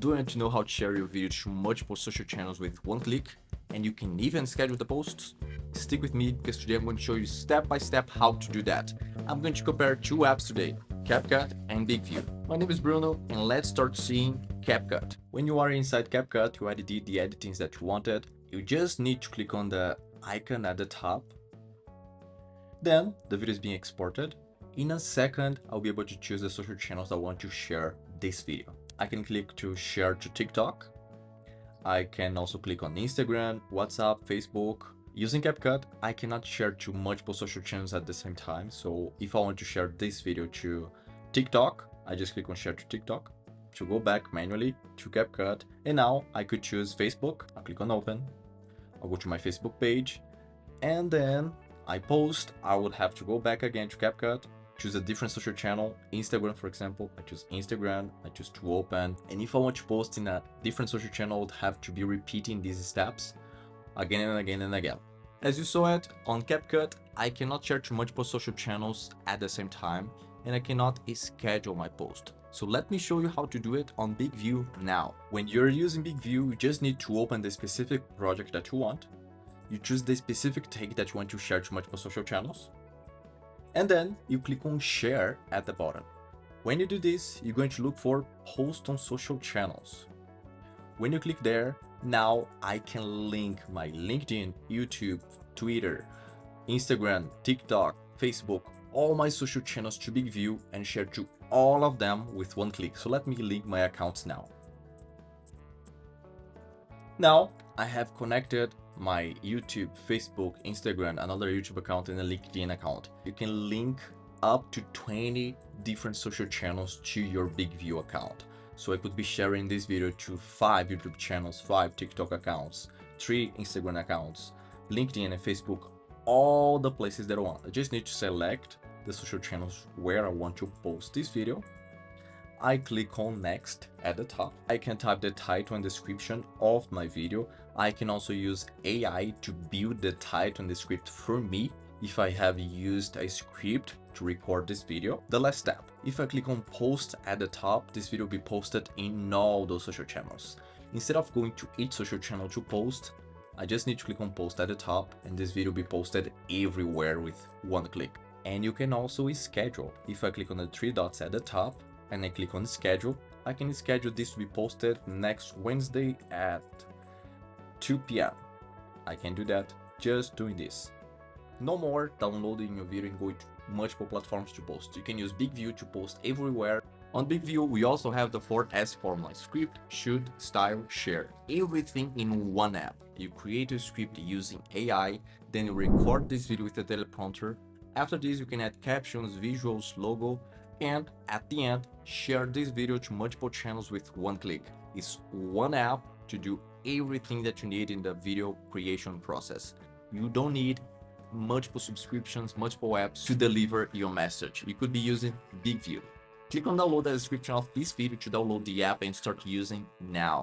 Do you want to know how to share your video to multiple social channels with one click? And you can even schedule the posts? Stick with me because today I'm going to show you step by step how to do that. I'm going to compare two apps today, CapCut and BIGVU. My name is Bruno and let's start seeing CapCut. When you are inside CapCut, you already did the editings that you wanted. You just need to click on the icon at the top. Then the video is being exported. In a second, I'll be able to choose the social channels I want to share this video. I can click to share to TikTok. I can also click on Instagram, WhatsApp, Facebook. Using CapCut, I cannot share to multiple social channels at the same time. So if I want to share this video to TikTok, I just click on share to TikTok to go back manually to CapCut. And now I could choose Facebook. I'll click on open. I'll go to my Facebook page and then I post. I would have to go back again to CapCut choose a different social channel, Instagram for example, I choose Instagram, I choose to open, and if I want to post in a different social channel, I would have to be repeating these steps again and again and again. As you saw it, on CapCut, I cannot share to multiple social channels at the same time, and I cannot schedule my post. So let me show you how to do it on BIGVU now. When you're using BIGVU, you just need to open the specific project that you want. You choose the specific take that you want to share to multiple social channels and then you click on share at the bottom. When you do this, you're going to look for post on social channels. When you click there, now I can link my LinkedIn, YouTube, Twitter, Instagram, TikTok, Facebook, all my social channels to BIGVU and share to all of them with one click. So let me link my accounts now. Now I have connected my YouTube, Facebook, Instagram, another YouTube account, and a LinkedIn account. You can link up to 20 different social channels to your BIGVU account. So I could be sharing this video to five YouTube channels, five TikTok accounts, three Instagram accounts, LinkedIn and Facebook, all the places that I want. I just need to select the social channels where I want to post this video I click on next at the top. I can type the title and description of my video. I can also use AI to build the title and the script for me if I have used a script to record this video. The last step, if I click on post at the top, this video will be posted in all those social channels. Instead of going to each social channel to post, I just need to click on post at the top and this video will be posted everywhere with one click. And you can also schedule. If I click on the three dots at the top, and I click on schedule, I can schedule this to be posted next Wednesday at 2 p.m. I can do that just doing this. No more downloading your video and going to multiple platforms to post. You can use BIGVU to post everywhere. On BIGVU, we also have the 4S formula, script, shoot, style, share. Everything in one app. You create a script using AI, then you record this video with a teleprompter. After this, you can add captions, visuals, logo, and at the end, share this video to multiple channels with one click. It's one app to do everything that you need in the video creation process. You don't need multiple subscriptions, multiple apps to deliver your message. You could be using BIGVU. Click on download the description of this video to download the app and start using now.